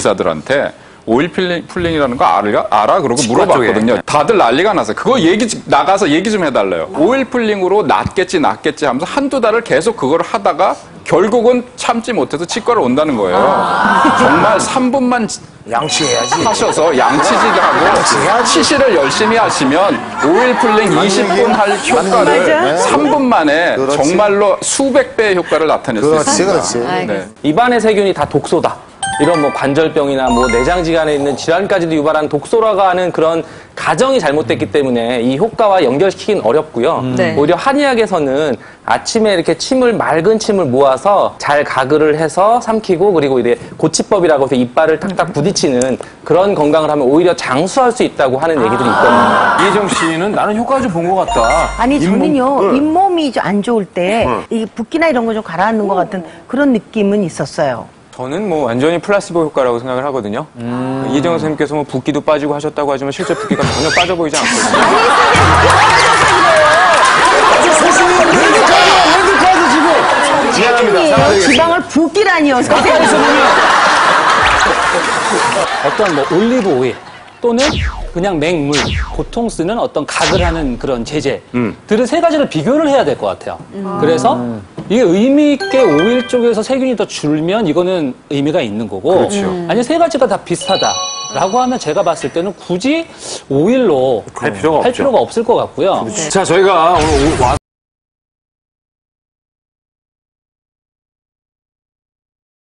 의사들한테 oil peeling, pulling이라는 거 알아? 알아? 그러고 물어봤거든요. 쪽에. 다들 난리가 났어요. 그거 얘기 좀- 나가서 얘기 좀 해달래요. oil pulling으로 낫겠지 낫겠지 하면서 한두 달을 계속 그걸 하다가 결국은 참지 못해서 치과를 온다는 거예요. 정말 3분만 양치해야지. 하셔서 양치질하고 치실을 열심히 하시면 oil pulling 20분 할 효과를 3분 만에 그렇지. 정말로 수백 배의 효과를 나타낼 수 그렇지, 있습니다. 그렇지. 네. 입안의 세균이 다 독소다. 이런 뭐 관절병이나 뭐 내장지간에 있는 질환까지도 유발하는 독소라고 하는 그런 가정이 잘못됐기 때문에 이 효과와 연결시키긴 어렵고요. 네. 오히려 한의학에서는 아침에 이렇게 침을 맑은 침을 모아서 잘 가글을 해서 삼키고 그리고 이제 고치법이라고 해서 이빨을 탁탁 부딪히는 그런 건강을 하면 오히려 장수할 수 있다고 하는 얘기들이 있거든요. 이혜정 씨는 나는 효과 좀 본 것 같다. 아니 잇몸- 저는요 응. 잇몸이 좀안 좋을 때 이 붓기나 이런 거 좀 가라앉는 것 같은 그런 느낌은 있었어요. 저는 뭐 완전히 플라시보 효과라고 생각을 하거든요. 이재용 선생님께서 뭐 붓기도 빠지고 하셨다고 하지만 실제 붓기가 전혀 빠져 보이지 않거든요. 미안합니다. 지방을 붓기라니요 선생님. 어떤 뭐 올리브 오일 또는 그냥 맹물, 보통 쓰는 어떤 각을 하는 그런 제재들을 세 가지를 비교를 해야 될 것 같아요. 그래서 이게 의미 있게 오일 쪽에서 세균이 더 줄면 이거는 의미가 있는 거고 아니 세 가지가 다 비슷하다 라고 하면 제가 봤을 때는 굳이 오일로 할 필요가 할. 필요가 없을 것 같고요. 자, 저희가 오늘 오- 와